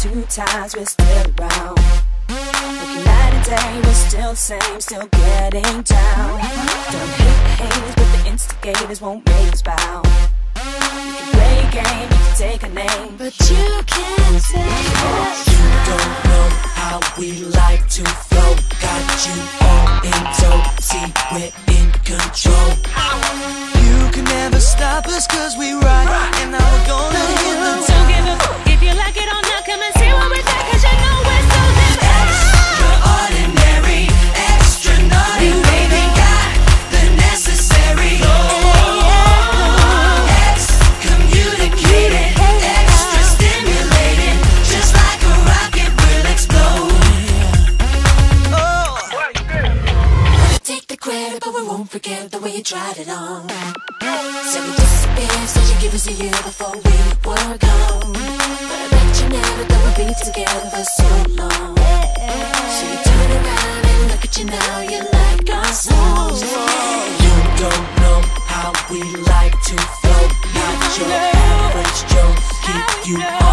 two times, we're still around. Working night and day, we're still the same, still getting down. Don't hate the haters, but the instigators won't make us bow. Game, you take a name, but you can't take us. don't know how we like to flow. Got you all in tow. See, we're in control. Won't forget the way you tried it on. Said we disappear, said you give us a year before we were gone. But I bet you never thought we'd be together for so long. So you turn around and look at you now, you like our songs. You don't know how we like to flow. Not your average Joe, keep you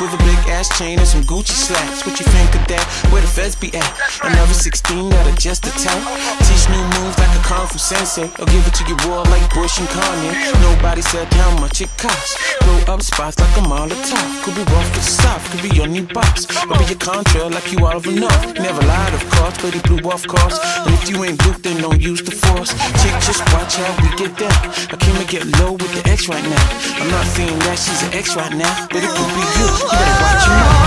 with a big ass chain and some Gucci slacks. What you think of that? Where the feds be at? Another 16 that are just a tank. Teach new moves like a kung fu sensei. I'll give it to you raw like Bush and Kanye. Nobody said how much it costs. Blow up spots like a Molotov. Could be rough soft, could be your new box, or be a contra like you all of enough. Never lied, of course, but he blew off course. And if you ain't Luke, then don't use the force. Chick, just watch how we get down. I came to get low with the X right now. I'm not saying that she's an X right now, but it could be you. You better watch your mouth.